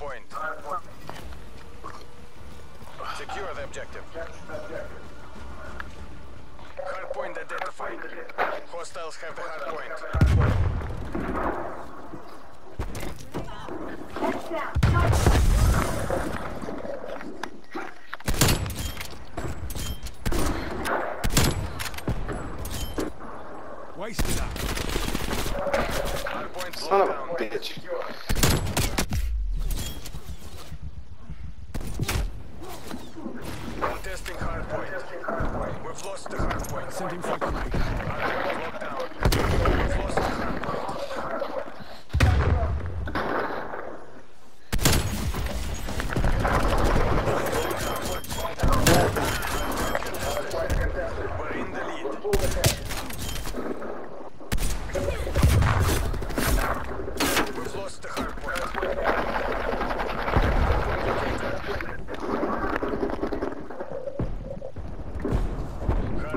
point. Secure the objective. Hard point identified. Hostiles have the hard point. Heads down.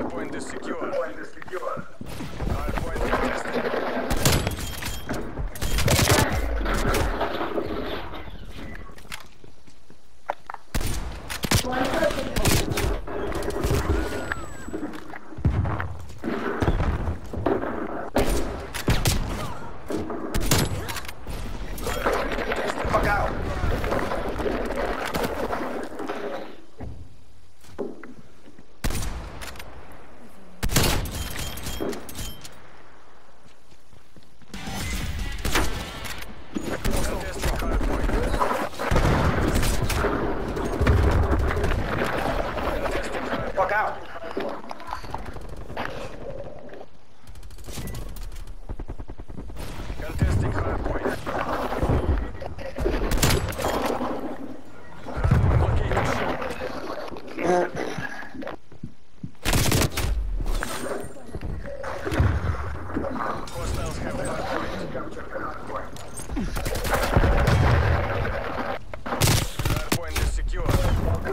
Point is secure. Point is secure.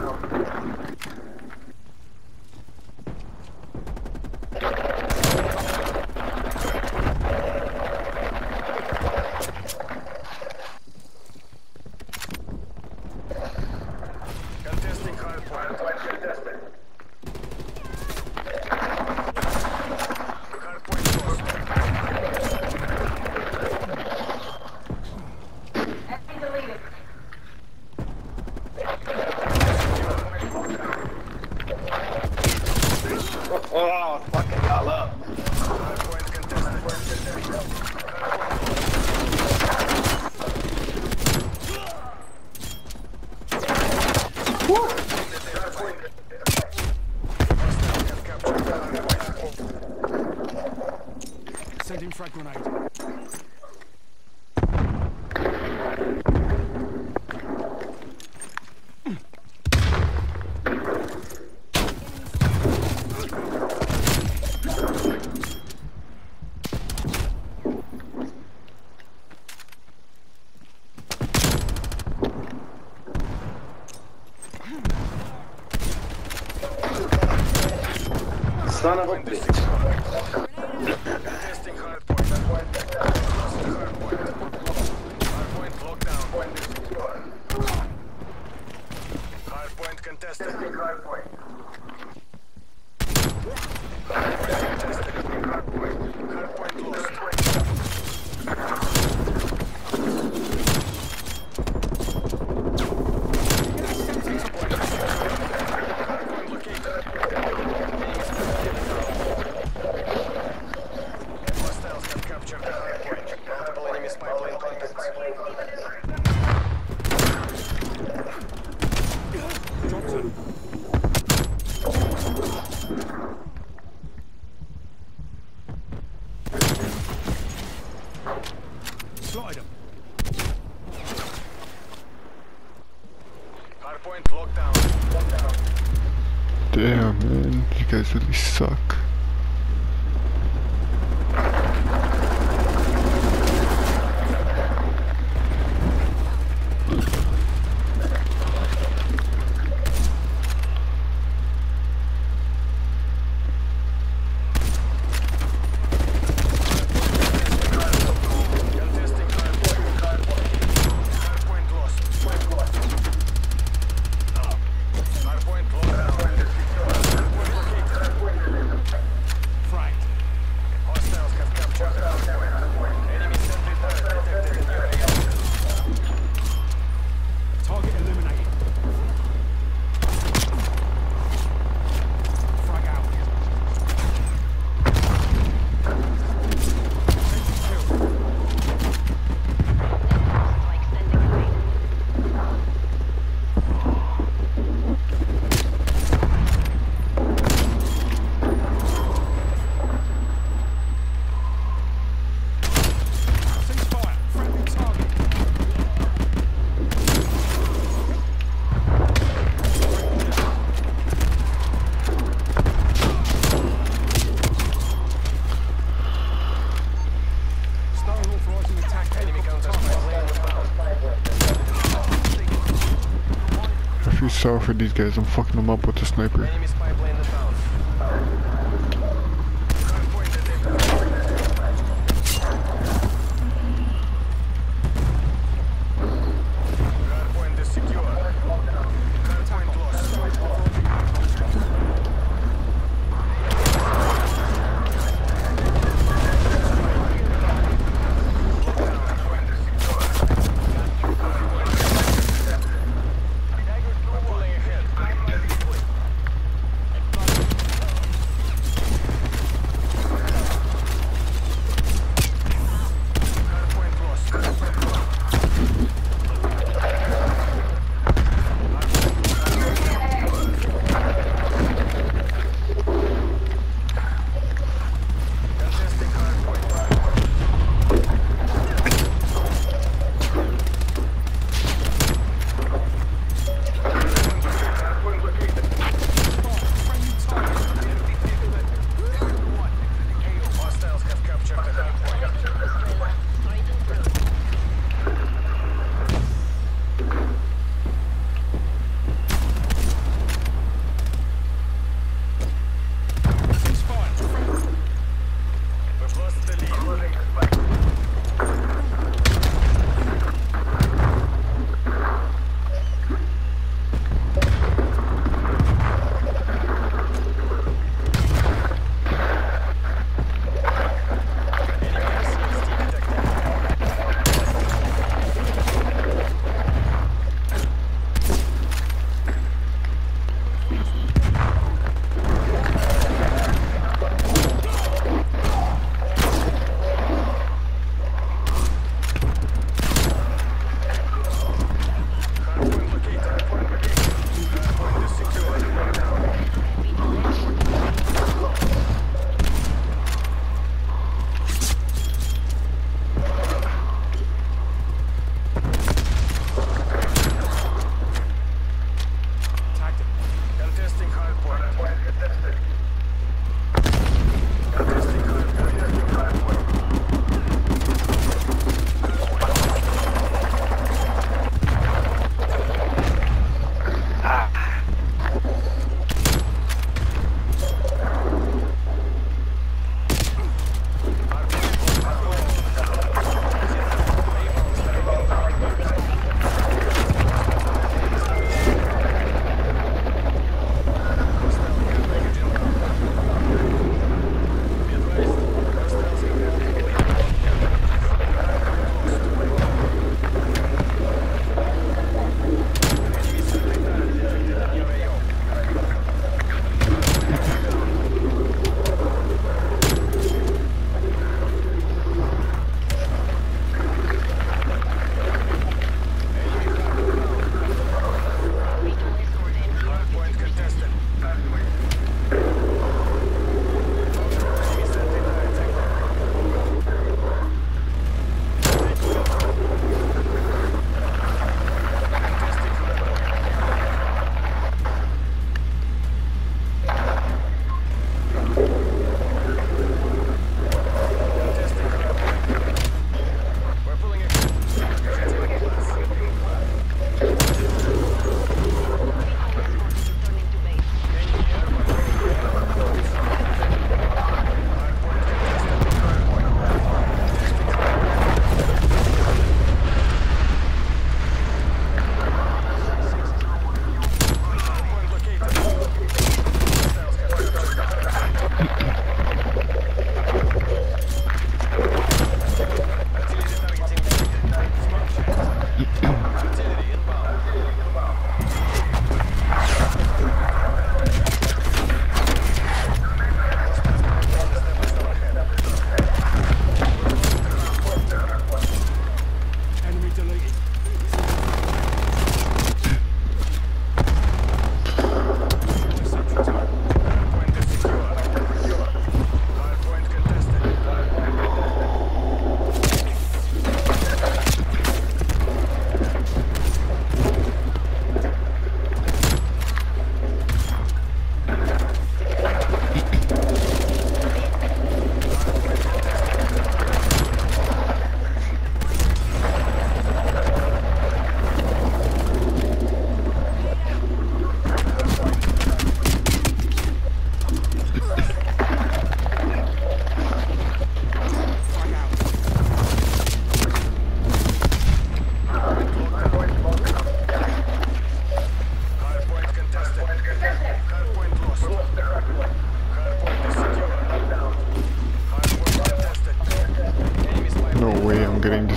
Thank you. Send in frag grenade. son of a bitch. Soft for these guys. I'm fucking them up with the sniper.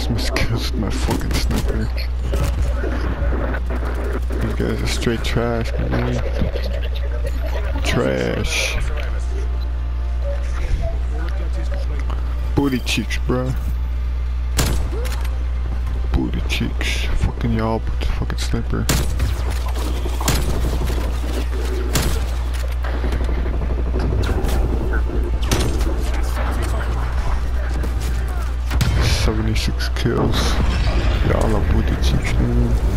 Lost my skills with my fucking sniper. These guys are straight trash, man. Trash. Booty cheeks, bro. Booty cheeks. Fucking y'all fucking sniper. Seventy-six kills. Y'all are booty cheeks, man.